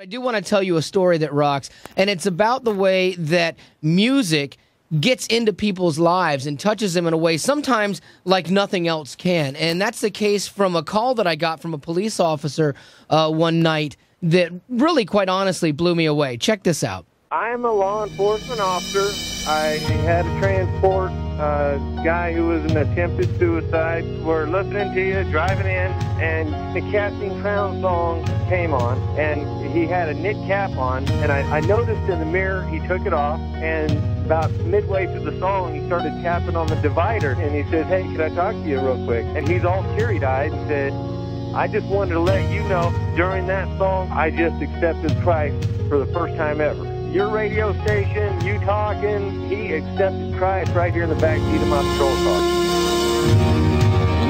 I do want to tell you a story that rocks, and it's about the way that music gets into people's lives and touches them in a way sometimes like nothing else can. And that's the case from a call that I got from a police officer uh, one night that really, quite honestly, blew me away. Check this out. I'm a law enforcement officer. I had to transport a guy who was an attempted suicide. We're listening to you, driving in, and the Casting Crown song came on, and he had a knit cap on, and I, I noticed in the mirror he took it off, and about midway through the song, he started tapping on the divider, and he says, hey, can I talk to you real quick? And he's all teary-eyed and said, I just wanted to let you know during that song, I just accepted Christ for the first time ever your radio station, you talking, he accepted Christ right here in the back seat of my patrol car.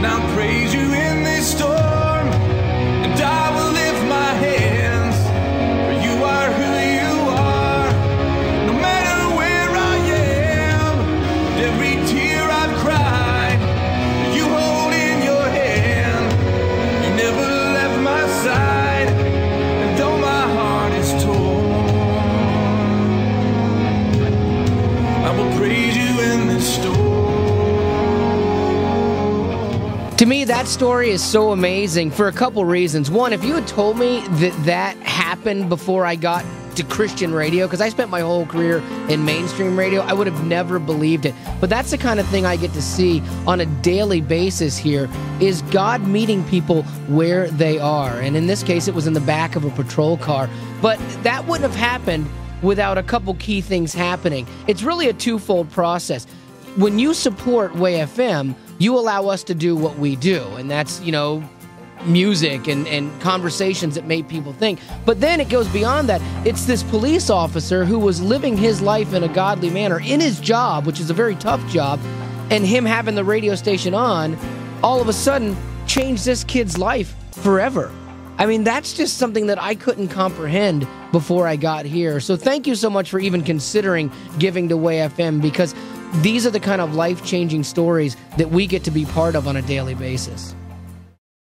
Now praise To me, that story is so amazing for a couple reasons. One, if you had told me that that happened before I got to Christian radio, because I spent my whole career in mainstream radio, I would have never believed it. But that's the kind of thing I get to see on a daily basis here is God meeting people where they are. And in this case, it was in the back of a patrol car. But that wouldn't have happened without a couple key things happening. It's really a twofold process. When you support Way FM, you allow us to do what we do, and that's, you know, music and, and conversations that make people think. But then it goes beyond that. It's this police officer who was living his life in a godly manner in his job, which is a very tough job, and him having the radio station on all of a sudden changed this kid's life forever. I mean, that's just something that I couldn't comprehend before I got here. So thank you so much for even considering giving to Way FM because these are the kind of life changing stories that we get to be part of on a daily basis.